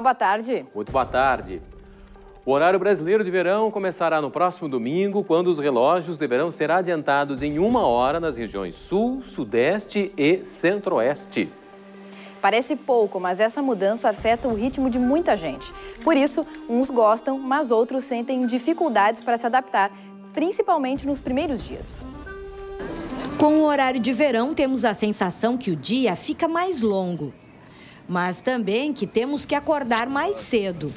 Olá, boa tarde. Muito boa tarde. O horário brasileiro de verão começará no próximo domingo, quando os relógios deverão ser adiantados em uma hora nas regiões Sul, Sudeste e Centro-Oeste. Parece pouco, mas essa mudança afeta o ritmo de muita gente. Por isso, uns gostam, mas outros sentem dificuldades para se adaptar, principalmente nos primeiros dias. Com o horário de verão, temos a sensação que o dia fica mais longo, mas também que temos que acordar mais cedo.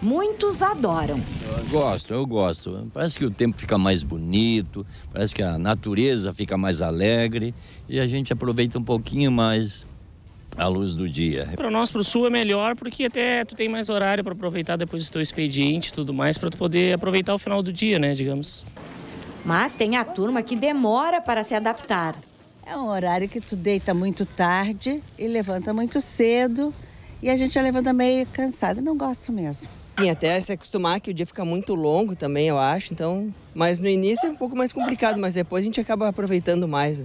Muitos adoram. Eu gosto, eu gosto. Parece que o tempo fica mais bonito, parece que a natureza fica mais alegre e a gente aproveita um pouquinho mais a luz do dia. Para nós, para o sul, é melhor porque até tu tem mais horário para aproveitar depois do teu expediente e tudo mais, para tu poder aproveitar o final do dia, né, digamos. Mas tem a turma que demora para se adaptar. É um horário que tu deita muito tarde e levanta muito cedo. E a gente já levanta meio cansado. Não gosto mesmo. Sim, até se acostumar que o dia fica muito longo também, eu acho. Então, mas no início é um pouco mais complicado, mas depois a gente acaba aproveitando mais.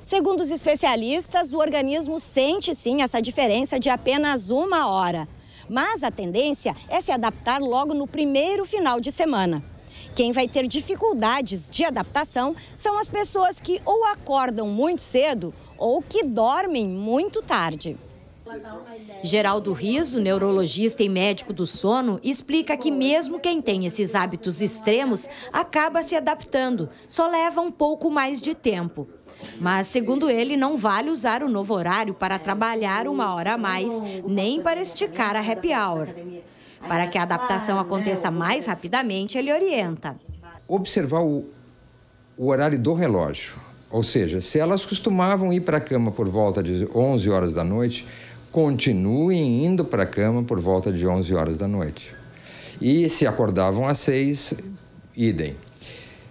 Segundo os especialistas, o organismo sente sim essa diferença de apenas uma hora. Mas a tendência é se adaptar logo no primeiro final de semana. Quem vai ter dificuldades de adaptação são as pessoas que ou acordam muito cedo ou que dormem muito tarde. Geraldo Riso, neurologista e médico do sono, explica que mesmo quem tem esses hábitos extremos acaba se adaptando, só leva um pouco mais de tempo. Mas, segundo ele, não vale usar o novo horário para trabalhar uma hora a mais, nem para esticar a happy hour. Para que a adaptação aconteça mais rapidamente, ele orienta. Observar o, o horário do relógio. Ou seja, se elas costumavam ir para a cama por volta de 11 horas da noite, continuem indo para a cama por volta de 11 horas da noite. E se acordavam às 6, idem.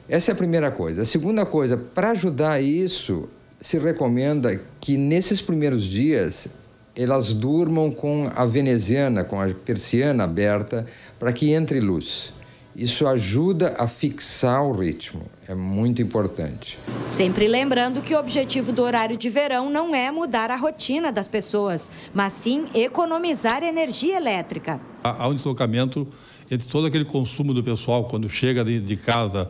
Essa é a primeira coisa. A segunda coisa, para ajudar isso, se recomenda que nesses primeiros dias elas durmam com a veneziana, com a persiana aberta, para que entre luz. Isso ajuda a fixar o ritmo, é muito importante. Sempre lembrando que o objetivo do horário de verão não é mudar a rotina das pessoas, mas sim economizar energia elétrica. Há um deslocamento entre todo aquele consumo do pessoal quando chega de casa,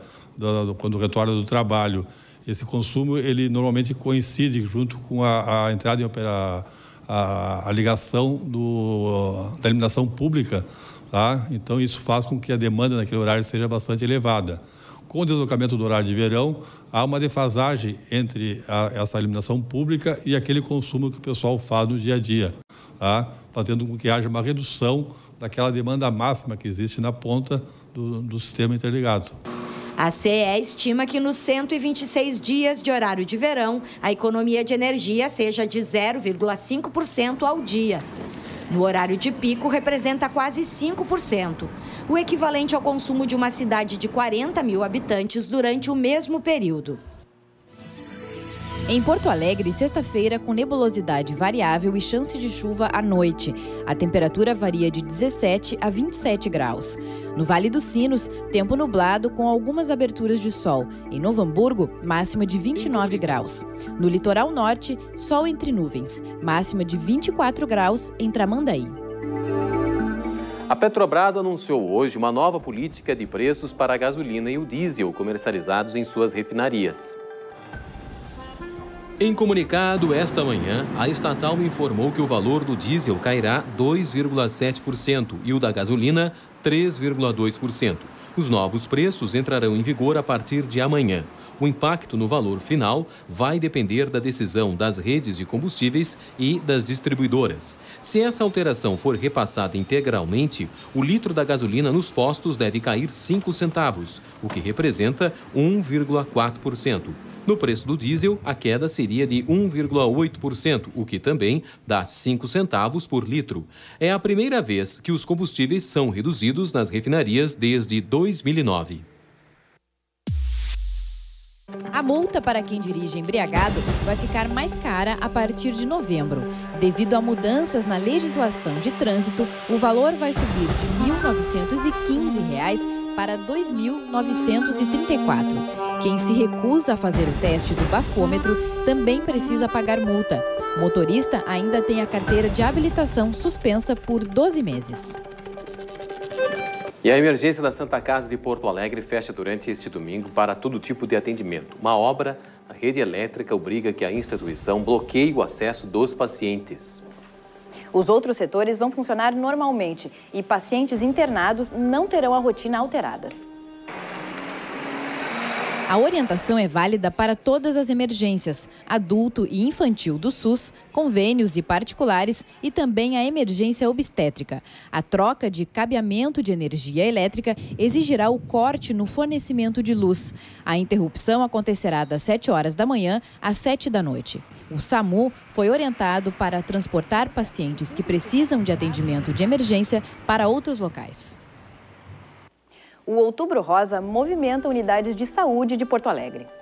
quando retorna do trabalho. Esse consumo ele normalmente coincide junto com a, a entrada em opera, a, a ligação do, da iluminação pública Tá? Então, isso faz com que a demanda naquele horário seja bastante elevada. Com o deslocamento do horário de verão, há uma defasagem entre a, essa iluminação pública e aquele consumo que o pessoal faz no dia a dia, tá? fazendo com que haja uma redução daquela demanda máxima que existe na ponta do, do sistema interligado. A CE estima que nos 126 dias de horário de verão, a economia de energia seja de 0,5% ao dia. No horário de pico, representa quase 5%, o equivalente ao consumo de uma cidade de 40 mil habitantes durante o mesmo período. Em Porto Alegre, sexta-feira, com nebulosidade variável e chance de chuva à noite. A temperatura varia de 17 a 27 graus. No Vale dos Sinos, tempo nublado com algumas aberturas de sol. Em Novo Hamburgo, máxima de 29 graus. No litoral norte, sol entre nuvens, máxima de 24 graus em Tramandaí. A Petrobras anunciou hoje uma nova política de preços para a gasolina e o diesel comercializados em suas refinarias. Em comunicado esta manhã, a estatal informou que o valor do diesel cairá 2,7% e o da gasolina 3,2%. Os novos preços entrarão em vigor a partir de amanhã. O impacto no valor final vai depender da decisão das redes de combustíveis e das distribuidoras. Se essa alteração for repassada integralmente, o litro da gasolina nos postos deve cair 5 centavos, o que representa 1,4%. No preço do diesel, a queda seria de 1,8%, o que também dá 5 centavos por litro. É a primeira vez que os combustíveis são reduzidos nas refinarias desde 2009. A multa para quem dirige embriagado vai ficar mais cara a partir de novembro. Devido a mudanças na legislação de trânsito, o valor vai subir de R$ 1.915 para 2.934. Quem se recusa a fazer o teste do bafômetro também precisa pagar multa. O motorista ainda tem a carteira de habilitação suspensa por 12 meses. E a emergência da Santa Casa de Porto Alegre fecha durante este domingo para todo tipo de atendimento. Uma obra na rede elétrica obriga que a instituição bloqueie o acesso dos pacientes. Os outros setores vão funcionar normalmente e pacientes internados não terão a rotina alterada. A orientação é válida para todas as emergências, adulto e infantil do SUS, convênios e particulares e também a emergência obstétrica. A troca de cabeamento de energia elétrica exigirá o corte no fornecimento de luz. A interrupção acontecerá das 7 horas da manhã às 7 da noite. O SAMU foi orientado para transportar pacientes que precisam de atendimento de emergência para outros locais. O Outubro Rosa movimenta unidades de saúde de Porto Alegre.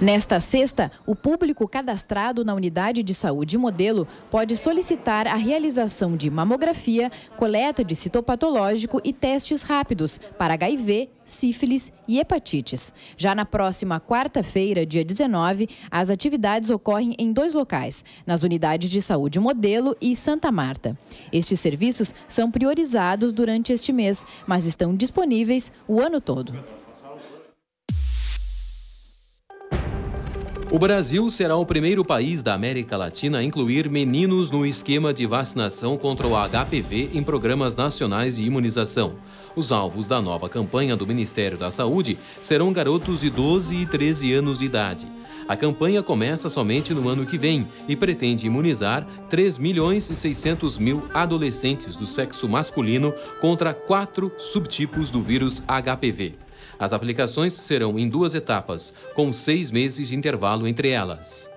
Nesta sexta, o público cadastrado na unidade de saúde modelo pode solicitar a realização de mamografia, coleta de citopatológico e testes rápidos para HIV, sífilis e hepatites. Já na próxima quarta-feira, dia 19, as atividades ocorrem em dois locais, nas unidades de saúde modelo e Santa Marta. Estes serviços são priorizados durante este mês, mas estão disponíveis o ano todo. O Brasil será o primeiro país da América Latina a incluir meninos no esquema de vacinação contra o HPV em programas nacionais de imunização. Os alvos da nova campanha do Ministério da Saúde serão garotos de 12 e 13 anos de idade. A campanha começa somente no ano que vem e pretende imunizar 3 milhões e 600 mil adolescentes do sexo masculino contra quatro subtipos do vírus HPV. As aplicações serão em duas etapas, com seis meses de intervalo entre elas.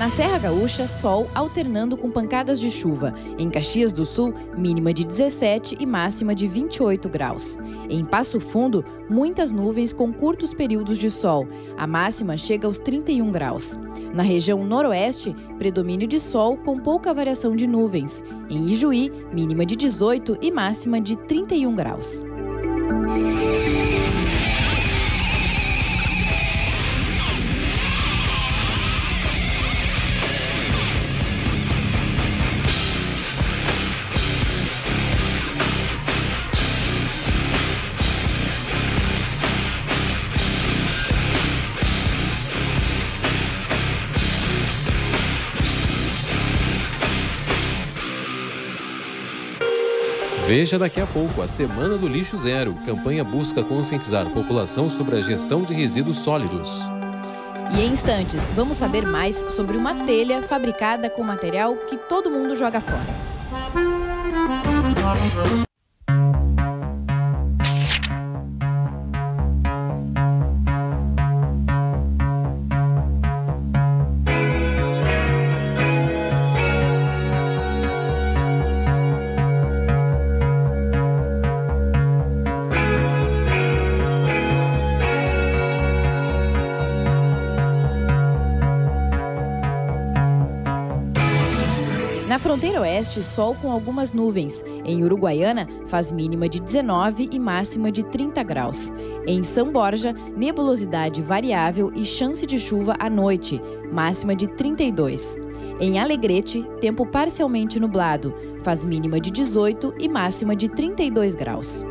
Na Serra Gaúcha, sol alternando com pancadas de chuva. Em Caxias do Sul, mínima de 17 e máxima de 28 graus. Em Passo Fundo, muitas nuvens com curtos períodos de sol. A máxima chega aos 31 graus. Na região noroeste, predomínio de sol com pouca variação de nuvens. Em Ijuí, mínima de 18 e máxima de 31 graus. Veja daqui a pouco a Semana do Lixo Zero. Campanha busca conscientizar a população sobre a gestão de resíduos sólidos. E em instantes, vamos saber mais sobre uma telha fabricada com material que todo mundo joga fora. Oeste, sol com algumas nuvens. Em Uruguaiana, faz mínima de 19 e máxima de 30 graus. Em São Borja, nebulosidade variável e chance de chuva à noite, máxima de 32. Em Alegrete, tempo parcialmente nublado, faz mínima de 18 e máxima de 32 graus.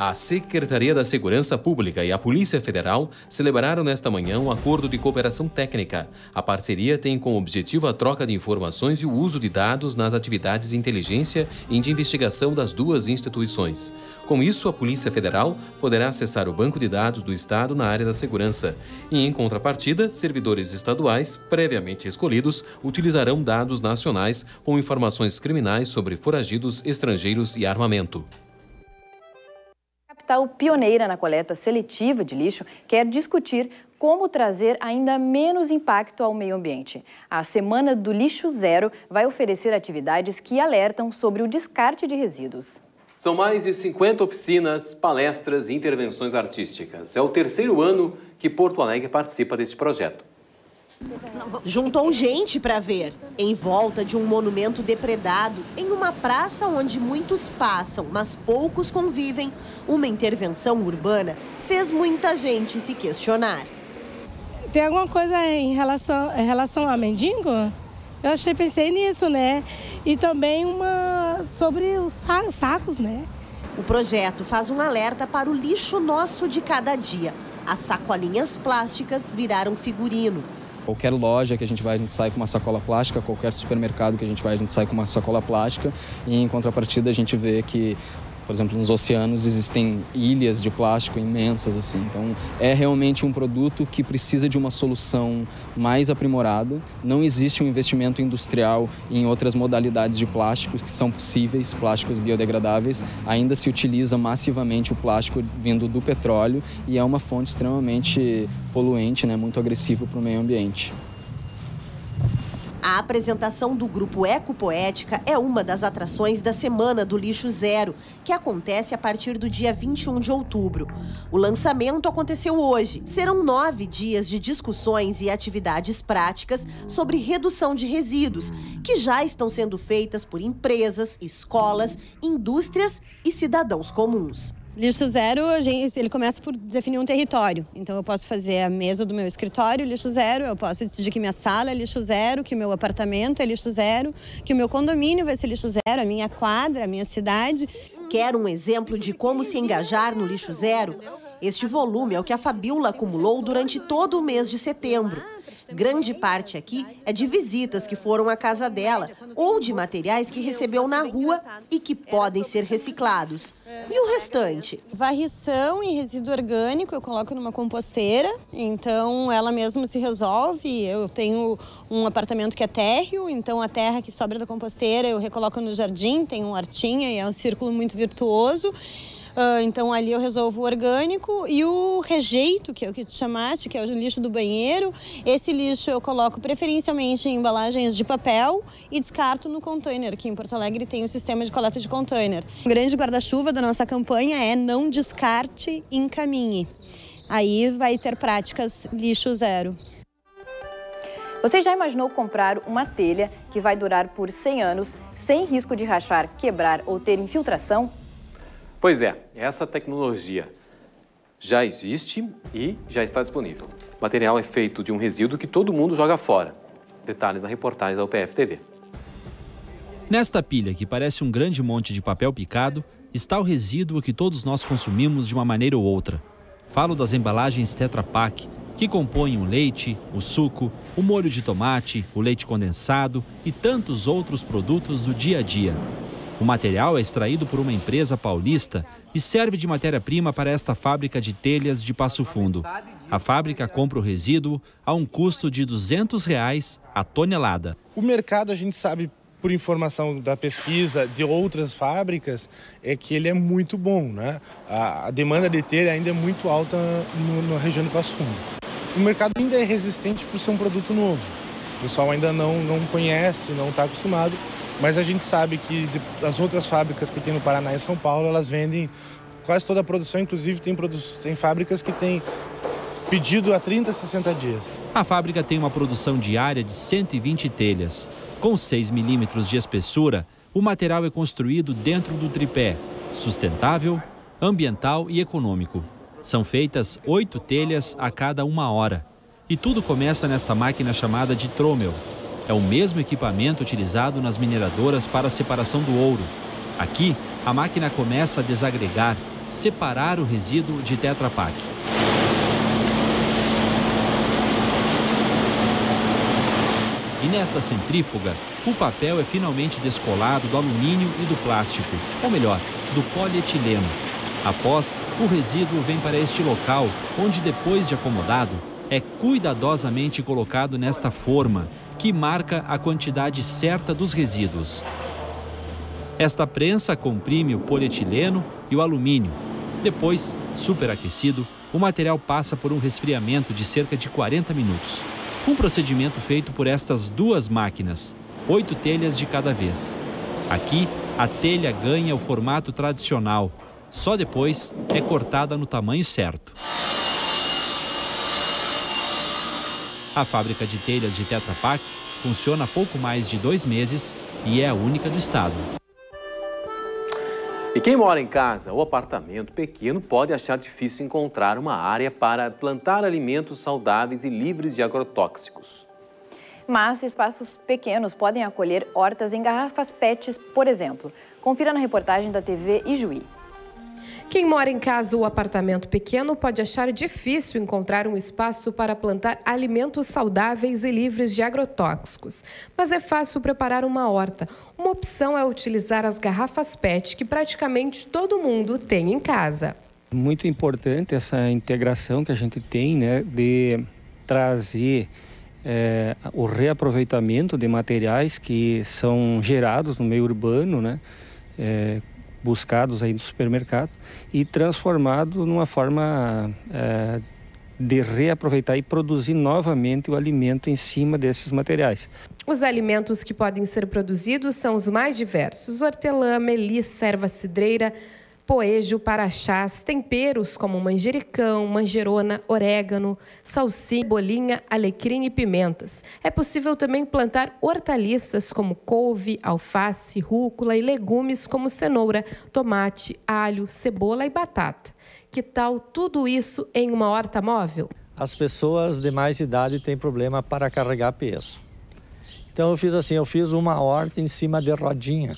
A Secretaria da Segurança Pública e a Polícia Federal celebraram nesta manhã um acordo de cooperação técnica. A parceria tem como objetivo a troca de informações e o uso de dados nas atividades de inteligência e de investigação das duas instituições. Com isso, a Polícia Federal poderá acessar o banco de dados do Estado na área da segurança. E, em contrapartida, servidores estaduais, previamente escolhidos, utilizarão dados nacionais com informações criminais sobre foragidos, estrangeiros e armamento capital pioneira na coleta seletiva de lixo, quer discutir como trazer ainda menos impacto ao meio ambiente. A Semana do Lixo Zero vai oferecer atividades que alertam sobre o descarte de resíduos. São mais de 50 oficinas, palestras e intervenções artísticas. É o terceiro ano que Porto Alegre participa deste projeto. Juntou gente para ver, em volta de um monumento depredado, em uma praça onde muitos passam, mas poucos convivem. Uma intervenção urbana fez muita gente se questionar. Tem alguma coisa em relação, em relação a mendigo? Eu achei, pensei nisso, né? E também uma sobre os sacos, né? O projeto faz um alerta para o lixo nosso de cada dia. As sacolinhas plásticas viraram figurino. Qualquer loja que a gente vai, a gente sai com uma sacola plástica, qualquer supermercado que a gente vai, a gente sai com uma sacola plástica. E em contrapartida a gente vê que por exemplo, nos oceanos existem ilhas de plástico imensas assim. Então, é realmente um produto que precisa de uma solução mais aprimorada. Não existe um investimento industrial em outras modalidades de plásticos que são possíveis, plásticos biodegradáveis. Ainda se utiliza massivamente o plástico vindo do petróleo e é uma fonte extremamente poluente, né, muito agressiva para o meio ambiente. A apresentação do grupo Eco Poética é uma das atrações da Semana do Lixo Zero, que acontece a partir do dia 21 de outubro. O lançamento aconteceu hoje. Serão nove dias de discussões e atividades práticas sobre redução de resíduos, que já estão sendo feitas por empresas, escolas, indústrias e cidadãos comuns. Lixo zero, ele começa por definir um território. Então, eu posso fazer a mesa do meu escritório, lixo zero. Eu posso decidir que minha sala é lixo zero, que o meu apartamento é lixo zero, que o meu condomínio vai ser lixo zero, a minha quadra, a minha cidade. Quer um exemplo de como se engajar no lixo zero? Este volume é o que a Fabiola acumulou durante todo o mês de setembro. Grande parte aqui é de visitas que foram à casa dela ou de materiais que recebeu na rua e que podem ser reciclados. E o restante? Varrição e resíduo orgânico eu coloco numa composteira, então ela mesma se resolve. Eu tenho um apartamento que é térreo, então a terra que sobra da composteira eu recoloco no jardim, tem um hortinha e é um círculo muito virtuoso. Uh, então ali eu resolvo o orgânico e o rejeito, que é o que tu chamaste, que é o lixo do banheiro. Esse lixo eu coloco preferencialmente em embalagens de papel e descarto no container, que em Porto Alegre tem um sistema de coleta de container. O grande guarda-chuva da nossa campanha é não descarte, encaminhe. Aí vai ter práticas lixo zero. Você já imaginou comprar uma telha que vai durar por 100 anos, sem risco de rachar, quebrar ou ter infiltração? Pois é, essa tecnologia já existe e já está disponível. O material é feito de um resíduo que todo mundo joga fora. Detalhes na reportagem da UPF TV. Nesta pilha, que parece um grande monte de papel picado, está o resíduo que todos nós consumimos de uma maneira ou outra. Falo das embalagens Tetra Pak, que compõem o leite, o suco, o molho de tomate, o leite condensado e tantos outros produtos do dia a dia. O material é extraído por uma empresa paulista e serve de matéria-prima para esta fábrica de telhas de Passo Fundo. A fábrica compra o resíduo a um custo de 200 reais a tonelada. O mercado, a gente sabe por informação da pesquisa de outras fábricas, é que ele é muito bom. Né? A, demanda de telha ainda é muito alta no, na região de Passo Fundo. O mercado ainda é resistente por ser um produto novo. O pessoal ainda não, não conhece, não está acostumado. Mas a gente sabe que as outras fábricas que tem no Paraná e São Paulo, elas vendem quase toda a produção, inclusive tem, produ tem fábricas que têm pedido a 30, 60 dias. A fábrica tem uma produção diária de 120 telhas. Com 6 milímetros de espessura, o material é construído dentro do tripé, sustentável, ambiental e econômico. São feitas oito telhas a cada uma hora. E tudo começa nesta máquina chamada de trommel, é o mesmo equipamento utilizado nas mineradoras para a separação do ouro. Aqui, a máquina começa a desagregar, separar o resíduo de Tetra Pak. E nesta centrífuga, o papel é finalmente descolado do alumínio e do plástico, ou melhor, do polietileno. Após, o resíduo vem para este local, onde depois de acomodado, é cuidadosamente colocado nesta forma, que marca a quantidade certa dos resíduos. Esta prensa comprime o polietileno e o alumínio. Depois, superaquecido, o material passa por um resfriamento de cerca de 40 minutos. Um procedimento feito por estas duas máquinas, oito telhas de cada vez. Aqui, a telha ganha o formato tradicional. Só depois é cortada no tamanho certo. A fábrica de telhas de Tetra Pak funciona há pouco mais de dois meses e é a única do estado. E quem mora em casa ou apartamento pequeno pode achar difícil encontrar uma área para plantar alimentos saudáveis e livres de agrotóxicos. Mas espaços pequenos podem acolher hortas em garrafas PETs, por exemplo. Confira na reportagem da TV Ijuí. Quem mora em casa ou apartamento pequeno pode achar difícil encontrar um espaço para plantar alimentos saudáveis e livres de agrotóxicos. Mas é fácil preparar uma horta. Uma opção é utilizar as garrafas PET que praticamente todo mundo tem em casa. Muito importante essa integração que a gente tem, né, de trazer é, o reaproveitamento de materiais que são gerados no meio urbano, né, é, buscados aí no supermercado e transformado numa forma é, de reaproveitar e produzir novamente o alimento em cima desses materiais. Os alimentos que podem ser produzidos são os mais diversos: hortelã, melissa, erva cidreira, poejo, paraxás, temperos como manjericão, manjerona, orégano, salsinha, bolinha, alecrim e pimentas. É possível também plantar hortaliças como couve, alface, rúcula e legumes como cenoura, tomate, alho, cebola e batata. Que tal tudo isso em uma horta móvel? As pessoas de mais idade têm problema para carregar peso. Então eu fiz assim, eu fiz uma horta em cima de rodinha.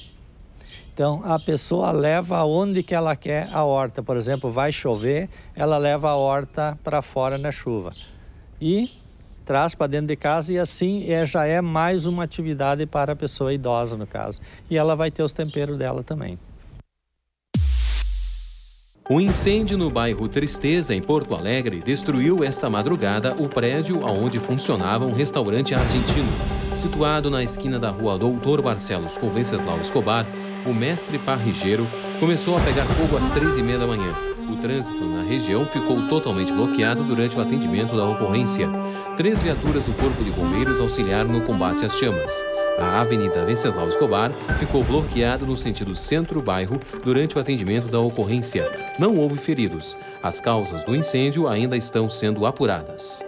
Então, a pessoa leva aonde que ela quer a horta. Por exemplo, vai chover, ela leva a horta para fora na chuva. E traz para dentro de casa e assim é, já é mais uma atividade para a pessoa idosa, no caso. E ela vai ter os temperos dela também. Um incêndio no bairro Tristeza, em Porto Alegre, destruiu esta madrugada o prédio onde funcionava um restaurante argentino. Situado na esquina da rua Doutor Barcelos com Venceslau Escobar, o mestre parrigeiro começou a pegar fogo às três e meia da manhã. O trânsito na região ficou totalmente bloqueado durante o atendimento da ocorrência. Três viaturas do Corpo de Bombeiros auxiliaram no combate às chamas. A Avenida Venceslau Escobar ficou bloqueada no sentido centro-bairro durante o atendimento da ocorrência. Não houve feridos. As causas do incêndio ainda estão sendo apuradas.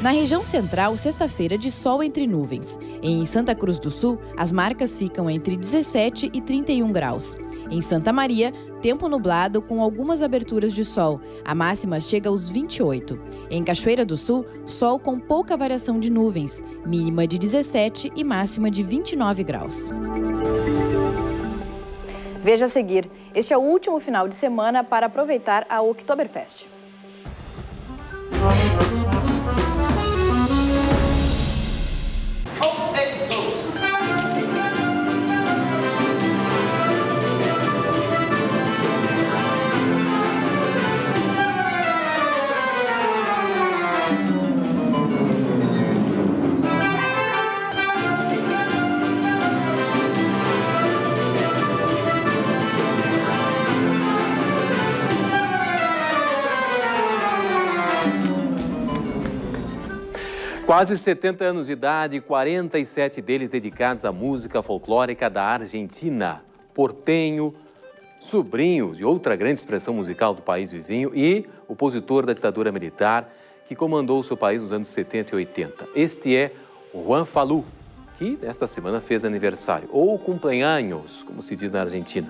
Na região central, sexta-feira de sol entre nuvens. Em Santa Cruz do Sul, as marcas ficam entre 17 e 31 graus. Em Santa Maria, tempo nublado com algumas aberturas de sol. A máxima chega aos 28. Em Cachoeira do Sul, sol com pouca variação de nuvens, mínima de 17 e máxima de 29 graus. Veja a seguir. Este é o último final de semana para aproveitar a Oktoberfest. Quase 70 anos de idade, 47 deles dedicados à música folclórica da Argentina. Portenho, sobrinho de outra grande expressão musical do país vizinho e opositor da ditadura militar que comandou o seu país nos anos 70 e 80. Este é Juan Falu, que esta semana fez aniversário, ou cumpleaños, como se diz na Argentina.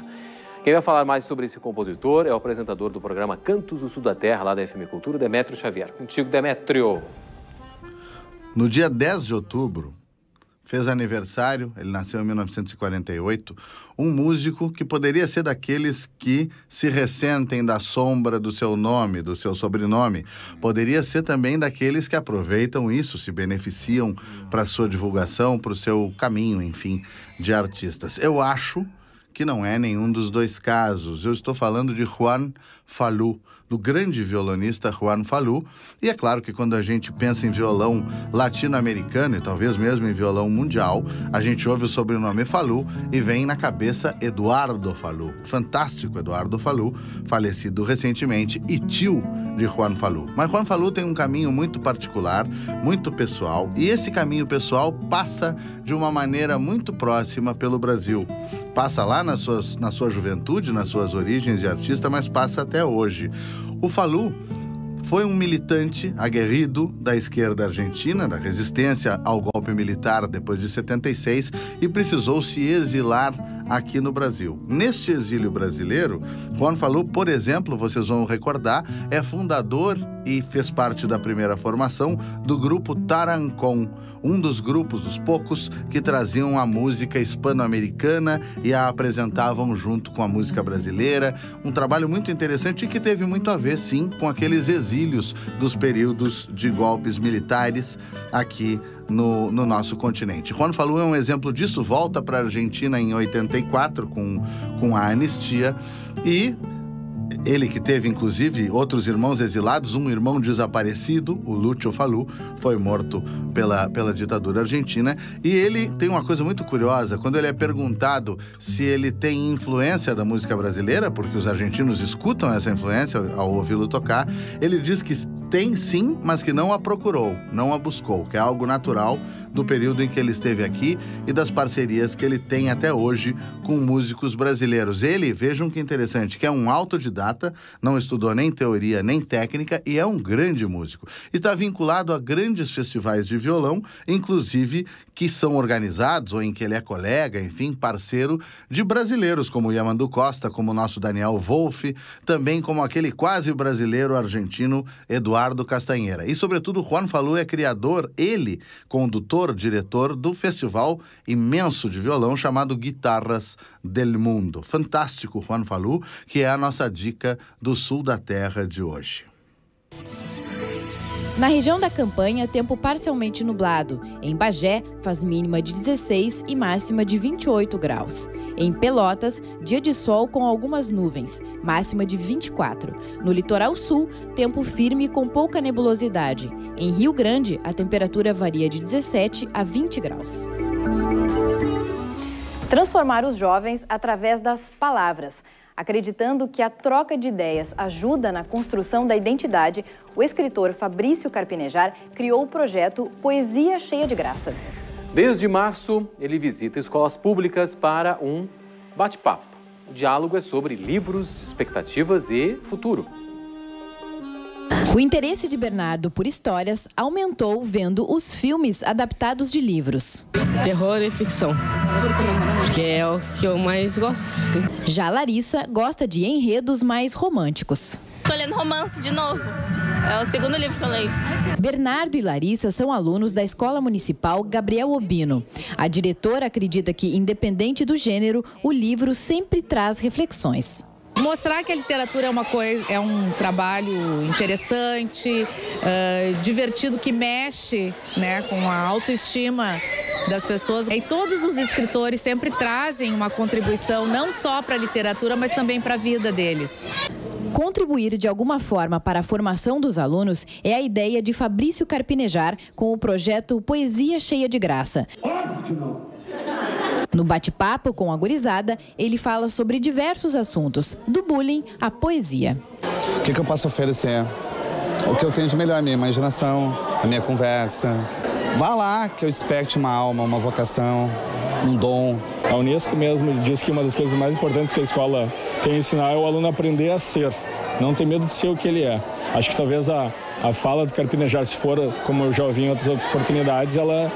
Quem vai falar mais sobre esse compositor é o apresentador do programa Cantos do Sul da Terra, lá da FM Cultura, Demétrio Xavier. Contigo, Demétrio. No dia 10 de outubro, fez aniversário, ele nasceu em 1948, um músico que poderia ser daqueles que se ressentem da sombra do seu nome, do seu sobrenome. Poderia ser também daqueles que aproveitam isso, se beneficiam para sua divulgação, para o seu caminho, enfim, de artistas. Eu acho que não é nenhum dos dois casos. Eu estou falando de Juan Falu do grande violonista Juan Falu. E é claro que quando a gente pensa em violão latino-americano e talvez mesmo em violão mundial, a gente ouve o sobrenome Falu e vem na cabeça Eduardo Falu. Fantástico Eduardo Falu, falecido recentemente e tio de Juan Falu. Mas Juan Falu tem um caminho muito particular, muito pessoal, e esse caminho pessoal passa de uma maneira muito próxima pelo Brasil. Passa lá nas suas, na sua juventude, nas suas origens de artista, mas passa até hoje. O Falu foi um militante aguerrido da esquerda argentina, da resistência ao golpe militar depois de 76 e precisou se exilar aqui no Brasil. Neste exílio brasileiro, Juan Falú, por exemplo, vocês vão recordar, é fundador e fez parte da primeira formação do grupo Tarancon, um dos grupos dos poucos que traziam a música hispano-americana e a apresentavam junto com a música brasileira. Um trabalho muito interessante e que teve muito a ver, sim, com aqueles exílios dos períodos de golpes militares aqui no, no, nosso continente. Juan Falú é um exemplo disso, volta para a Argentina em 84 com, com a anistia e ele que teve, inclusive, outros irmãos exilados, um irmão desaparecido, o Lúcio Falu, foi morto pela, pela ditadura argentina. E ele tem uma coisa muito curiosa, quando ele é perguntado se ele tem influência da música brasileira, porque os argentinos escutam essa influência ao ouvi-lo tocar, ele diz que tem sim, mas que não a procurou, não a buscou, que é algo natural do período em que ele esteve aqui e das parcerias que ele tem até hoje com músicos brasileiros. Ele, vejam que interessante, que é um autodidata, não estudou nem teoria nem técnica e é um grande músico. Está vinculado a grandes festivais de violão, inclusive que são organizados ou em que ele é colega, enfim, parceiro de brasileiros como Yamandu Costa, como o nosso Daniel Wolff, também como aquele quase brasileiro argentino Eduardo Castanheira. E, sobretudo, Juan Falu é criador, ele, condutor, diretor do festival imenso de violão chamado Guitarras del Mundo. Fantástico, Juan Falu, que é a nossa dica do sul da terra de hoje. Na região da campanha, tempo parcialmente nublado. Em Bagé, faz mínima de 16 e máxima de 28 graus. Em Pelotas, dia de sol com algumas nuvens, máxima de 24. No litoral sul, tempo firme com pouca nebulosidade. Em Rio Grande, a temperatura varia de 17 a 20 graus. Transformar os jovens através das palavras. Acreditando que a troca de ideias ajuda na construção da identidade, o escritor Fabrício Carpinejar criou o projeto Poesia Cheia de Graça. Desde março, ele visita escolas públicas para um bate-papo. O diálogo é sobre livros, expectativas e futuro. O interesse de Bernardo por histórias aumentou vendo os filmes adaptados de livros. Terror e ficção, porque é o que eu mais gosto. Já Larissa gosta de enredos mais românticos. Tô lendo romance de novo. É o segundo livro que eu leio. Bernardo e Larissa são alunos da Escola Municipal Gabriel Obino. A diretora acredita que, independente do gênero, o livro sempre traz reflexões mostrar que a literatura é uma coisa, é um trabalho interessante, uh, divertido que mexe, né, com a autoestima das pessoas. E todos os escritores sempre trazem uma contribuição não só para a literatura, mas também para a vida deles. Contribuir de alguma forma para a formação dos alunos é a ideia de Fabrício Carpinejar com o projeto Poesia Cheia de Graça. Óbvio que não. No bate-papo com a gurizada, ele fala sobre diversos assuntos, do bullying à poesia. O que, que eu posso oferecer? O que eu tenho de melhor, a minha imaginação, a minha conversa. Vá lá que eu desperte uma alma, uma vocação, um dom. A Unesco mesmo diz que uma das coisas mais importantes que a escola tem a ensinar é o aluno aprender a ser, não ter medo de ser o que ele é. Acho que talvez a, a fala do Carpinejar, se for, como eu já ouvi em outras oportunidades, ela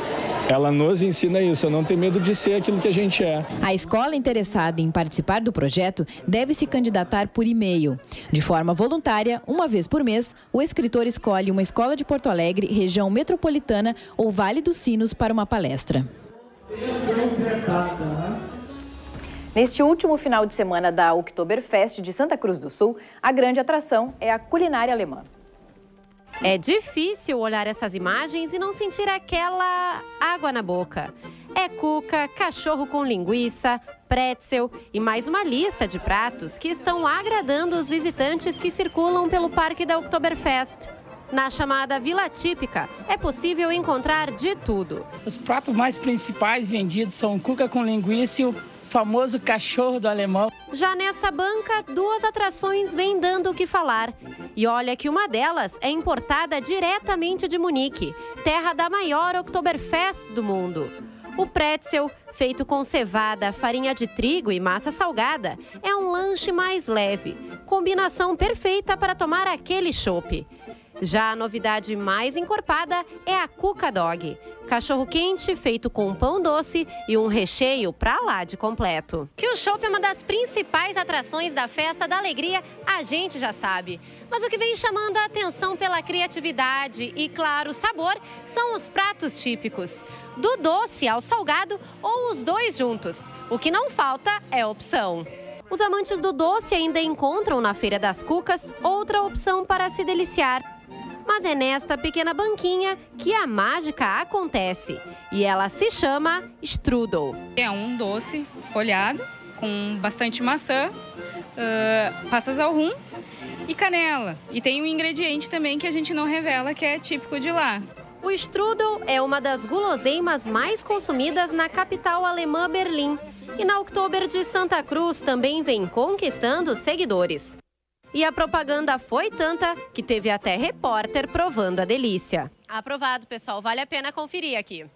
ela nos ensina isso, a não ter medo de ser aquilo que a gente é. A escola interessada em participar do projeto deve se candidatar por e-mail. De forma voluntária, uma vez por mês, o escritor escolhe uma escola de Porto Alegre, região metropolitana ou Vale dos Sinos para uma palestra. Neste último final de semana da Oktoberfest de Santa Cruz do Sul, a grande atração é a culinária alemã. É difícil olhar essas imagens e não sentir aquela água na boca. É cuca, cachorro com linguiça, pretzel e mais uma lista de pratos que estão agradando os visitantes que circulam pelo Parque da Oktoberfest. Na chamada Vila Típica, é possível encontrar de tudo. Os pratos mais principais vendidos são cuca com linguiça e o famoso cachorro do alemão. Já nesta banca, duas atrações vêm dando o que falar. E olha que uma delas é importada diretamente de Munique, terra da maior Oktoberfest do mundo. O pretzel, feito com cevada, farinha de trigo e massa salgada, é um lanche mais leve, combinação perfeita para tomar aquele chopp. Já a novidade mais encorpada é a Cuca Dog. Cachorro quente feito com pão doce e um recheio pra lá de completo. Que o show é uma das principais atrações da Festa da Alegria, a gente já sabe. Mas o que vem chamando a atenção pela criatividade e, claro, sabor são os pratos típicos. Do doce ao salgado ou os dois juntos. O que não falta é opção. Os amantes do doce ainda encontram na Feira das Cucas outra opção para se deliciar. Mas é nesta pequena banquinha que a mágica acontece. E ela se chama strudel. É um doce folhado com bastante maçã, uh, passas ao rum e canela. E tem um ingrediente também que a gente não revela, que é típico de lá. O strudel é uma das guloseimas mais consumidas na capital alemã Berlim. E na Oktober de Santa Cruz também vem conquistando seguidores. E a propaganda foi tanta que teve até repórter provando a delícia. Aprovado, pessoal. Vale a pena conferir aqui.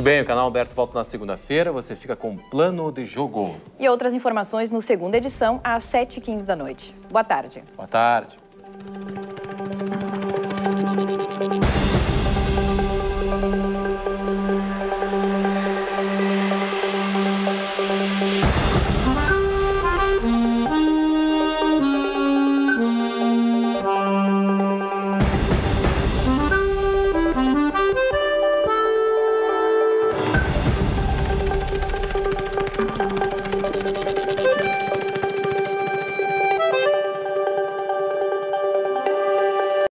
Muito bem, o canal Alberto volta na segunda-feira. Você fica com plano de jogo. E outras informações no segunda edição, às 7h15 da noite. Boa tarde. Boa tarde.